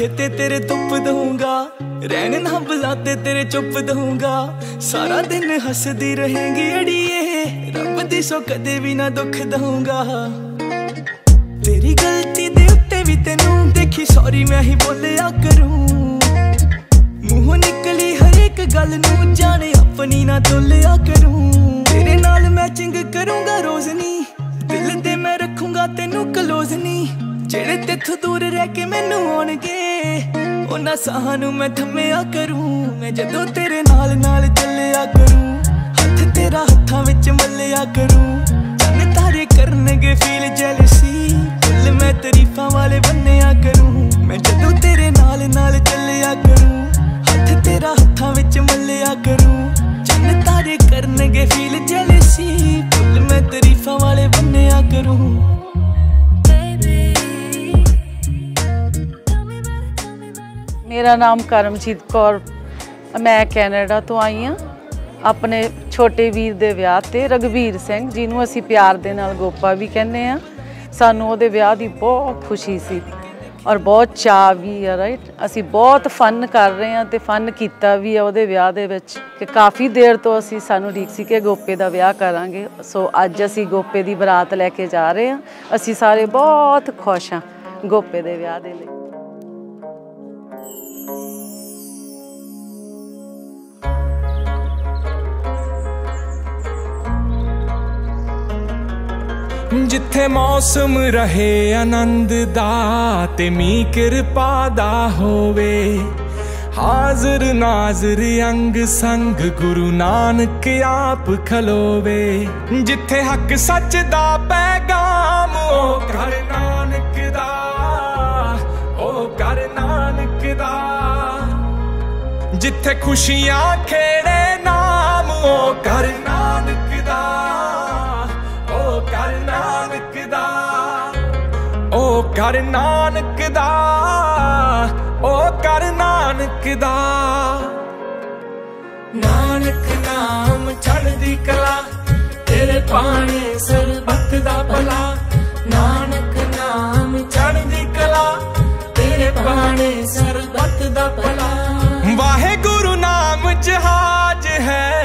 ਮੱਥੇ ਤੇ ਤੇਰੇ ਧੁੱਪ ਦਊਂਗਾ, ਰਹਿਣ ਨਾ ਬੁਲਾਤੇ ਤੇਰੇ ਚੁੱਪ ਦਊਂਗਾ। ਸਾਰਾ ਦਿਨ ਹੱਸਦੀ ਰਹੇਂਗੀ ਅੜੀਏ, ਰੱਬ ਦੀ ਸੋ ਕਦੇ ਵੀ ਨਾ ਦੁੱਖ ਦਊਂਗਾ। ਤੇਰੀ ਗਲਤੀ ਦੇ ਉੱਤੇ ਵੀ ਤੈਨੂੰ ਦੇਖੀ ਸੌਰੀ ਮੈਂ ਹੀ ਬੋਲਿਆ ਕਰੂੰ। ਮੂੰਹੋਂ ਨਿਕਲੀ ਹਰ ਇੱਕ ਗੱਲ ਨੂੰ ਜਾਣੇ, ਆਪਣੀ ਨਾ ਤੋਲਿਆ ਕਰੂੰ। ਤੇਰੇ ਨਾਲ ਮੈਚਿੰਗ ਕਰੂੰਗਾ ਰੋਜ਼ ਨੀ, ਦਿਲ ਤੇ ਮੈਂ ਰੱਖੂੰਗਾ ਤੈਨੂੰ ਕਲੋਜ਼ ਨੀ। ਜਿਹੜੇ ਤੇਥੋਂ ਦੂਰ ਰਹਿ ਕੇ ਮੈਨੂੰ ਆਉਣਗੇ ਉਹਨਾਂ ਸਾਹਾਂ ਨੂੰ ਮੈਂ ਥੰਮਿਆ ਕਰੂੰ। ਮੈਂ ਜਦੋਂ ਤੇਰੇ ਨਾਲ ਨਾਲ ਚੱਲਿਆ ਕਰੂੰ, ਹੱਥ ਤੇਰਾ ਹੱਥਾਂ ਵਿੱਚ ਮੱਲਿਆ ਕਰੂੰ। ਚੰਨ ਤਾਰੇ ਕਰਨਗੇ ਫੀਲ ਜੈਲਸੀ ਫੁੱਲ ਮੈਂ ਤਾਰੀਫਾਂ ਵਾਲੇ ਬੰਨਿਆ ਕਰੂੰ। ਮੈਂ ਜਦੋਂ ਤੇਰੇ ਨਾਲ ਨਾਲ ਚੱਲਿਆ ਕਰੂੰ, ਹੱਥ ਤੇਰਾ ਹੱਥਾਂ ਵਿੱਚ ਮੱਲਿਆ ਕਰੂੰ। ਚੰਨ ਤਾਰੇ ਕਰਨਗੇ ਫੀਲ ਜੈਲਸੀ ਫੁੱਲ ਮੈਂ ਤਾਰੀਫਾਂ ਵਾਲੇ ਬੰਨਿਆ ਕਰੂੰ। ਮੇਰਾ ਨਾਮ ਕਰਮਜੀਤ ਕੌਰ, ਮੈਂ ਕੈਨੇਡਾ ਤੋਂ ਆਈ ਹਾਂ। ਆਪਣੇ ਛੋਟੇ ਵੀਰ ਦੇ ਵਿਆਹ ਤੇ ਰਗਵੀਰ ਸਿੰਘ, ਜਿਹਨੂੰ ਅਸੀਂ ਪਿਆਰ ਦੇ ਨਾਲ ਗੋਪਾ ਵੀ ਕਹਿੰਦੇ ਆ ਸਾਨੂੰ ਉਹਦੇ ਵਿਆਹ ਦੀ ਬਹੁਤ ਖੁਸ਼ੀ ਸੀ ਔਰ ਬਹੁਤ ਚਾਅ ਵੀ ਆ ਰਾਈਟ ਅਸੀਂ ਬਹੁਤ ਫਨ ਕਰ ਰਹੇ ਹਾਂ ਤੇ ਫਨ ਕੀਤਾ ਵੀ ਆ ਉਹਦੇ ਵਿਆਹ ਦੇ ਵਿੱਚ ਕਿ ਕਾਫੀ ਦੇਰ ਤੋਂ ਅਸੀਂ ਸਾਨੂੰ ਢੀਕ ਸੀ ਕਿ ਗੋਪੇ ਦਾ ਵਿਆਹ ਕਰਾਂਗੇ। ਸੋ ਅੱਜ ਅਸੀਂ ਗੋਪੇ ਦੀ ਬਰਾਤ ਲੈ ਕੇ ਜਾ ਰਹੇ ਹਾਂ। ਅਸੀਂ ਸਾਰੇ ਬਹੁਤ ਖੁਸ਼ ਹਾਂ ਗੋਪੇ ਦੇ ਵਿਆਹ ਦੇ ਲਈ। ਜਿੱਥੇ ਮੌਸਮ ਰਹੇ ਆਨੰਦ ਦਾ ਤੇ ਮੀ ਕਿਰਪਾ ਦਾ ਹੋਵੇ। ਹਾਜ਼ਰ ਨਾਜ਼ਰ ਅੰਗ ਸੰਗ ਗੁਰੂ ਨਾਨਕ ਆਪ ਖਲੋਵੇ। ਜਿੱਥੇ ਹੱਕ ਸੱਚ ਦਾ ਪੈਗਾਮ ਉਹ ਕਰ ਨਾਨਕ ਦਾ ਉਹ ਕਰ ਨਾਨਕ ਦਾ। ਜਿੱਥੇ ਖੁਸ਼ੀਆਂ ਖੇੜੇ ਨਾਮ ਉਹ ਕਰ ਨਾਨਕ ਕਰ ਨਾਨਕ ਦਾ ਉਹ ਕਰ ਨਾਨਕ ਦਾ। ਨਾਨਕ ਨਾਮ ਚੜ੍ਹਦੀ ਕਲਾ, ਤੇਰੇ ਪਾਣੀ ਸਰਬਤ ਦਾ ਭਲਾ। ਨਾਨਕ ਨਾਮ ਚੜ੍ਹਦੀ ਕਲਾ, ਤੇਰੇ ਪਾਣੀ ਸਰਬਤ ਦਾ ਭਲਾ। ਵਾਹਿਗੁਰੂ ਨਾਮ ਜਹਾਜ ਹੈ।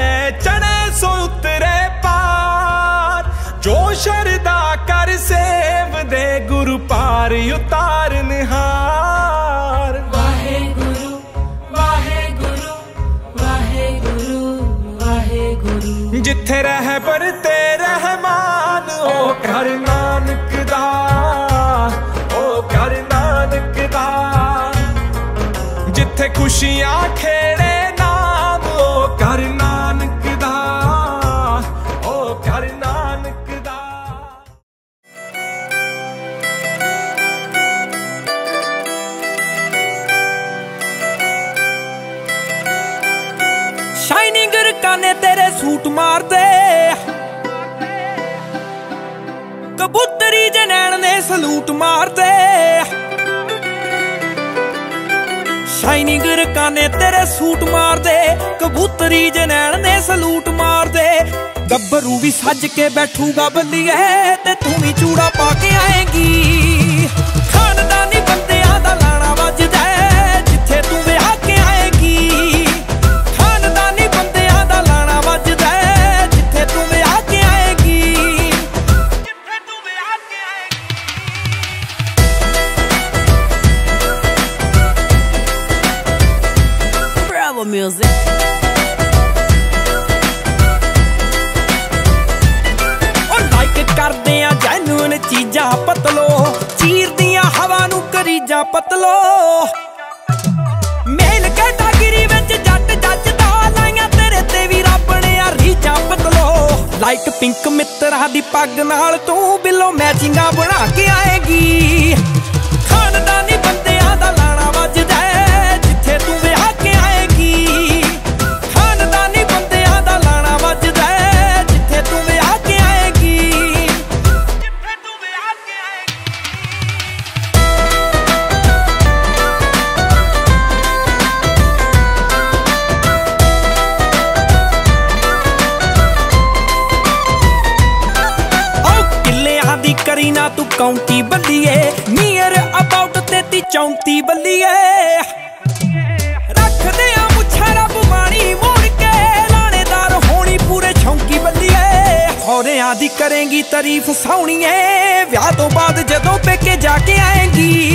ਪਾਰ ਉਤਾਰਨ ਹਾਰ ਵਾਹਿਗੁਰੂ ਵਾਹਿਗੁਰੂ ਵਾਹਿਗੁਰੂ ਵਾਹਿਗੁਰੂ। ਜਿੱਥੇ ਰਹਿਬਰ ਤੇ ਰਹਿਮਾਨ ਉਹ ਕਰ ਨਾਨਕ ਦਾ ਉਹ ਕਰ ਨਾਨਕ ਦਾ। ਜਿੱਥੇ ਖੁਸ਼ੀਆਂ ਖੇੜੇ ਸ਼ਾਈਨਿੰਗ ਰਕਾਨੇ ਤੇਰੇ ਸੂਟ ਮਾਰਦੇ। ਕਬੂਤਰੀ ਜਨੈਣ ਨੇ ਸਲੂਟ ਮਾਰਦੇ। ਸ਼ਾਈਨਿੰਗ ਰਕਾਨੇ ਤੇਰੇ ਸੂਟ ਮਾਰਦੇ। ਕਬੂਤਰੀ ਜਨੈਣ ਨੇ ਸਲੂਟ ਮਾਰਦੇ। ਗੱਭਰੂ ਵੀ ਸੱਜ ਕੇ ਬੈਠੂਗਾ ਬੱਲੀਏ ਤੇ ਤੂੰ ਵੀ ਚੂੜਾ ਪਾ ਕੇ ਆਏਗੀ। ਪਤਲੋ ਚੀਰਦੀਆਂ ਹਵਾ ਨੂੰ ਕਰੀਜਾ ਪਤਲੋ। ਮੇਲ ਕੈਟਾਗਰੀ ਵਿੱਚ ਜੱਟ ਜੱਜਦਾ ਲਾਈਆਂ ਤੇਰੇ ਤੇ ਵੀ ਰੱਬ ਨੇ ਆ ਰੀਜਾ ਪਤਲੋ। ਲਾਈਟ ਪਿੰਕ ਮਿੱਤਰਾਂ ਦੀ ਪੱਗ ਨਾਲ ਤੂੰ ਬਿੱਲੋ ਮੈਚਿੰਗਾਂ ਬਣਾ ਕੇ ਆਏਗੀ। ਖਾਨਦਾਨੀ ਬੰਦਿਆਂ ਕਾਉਂਟੀ ਬੱਲੀਏ ਨੀਅਰ ਅਬਾਊਟ 33 34 ਬੱਲੀਏ। ਰੱਖਦੇ ਆ ਮੁੱਛਾਂ ਰੱਬ ਬਾਣੀ, ਮੋੜ ਕੇ ਲਾਣੇਦਾਰ ਹੋਣੀ ਪੂਰੇ ਛੌਂਕੀ ਬੱਲੀਏ। ਹੌਰਿਆਂ ਦੀ ਕਰੇਂਗੀ ਤਾਰੀਫ ਸੌਣੀਏ, ਵਿਆਹ ਤੋਂ ਬਾਅਦ ਜਦੋਂ ਪੇਕੇ ਜਾ ਕੇ ਆਏਗੀ।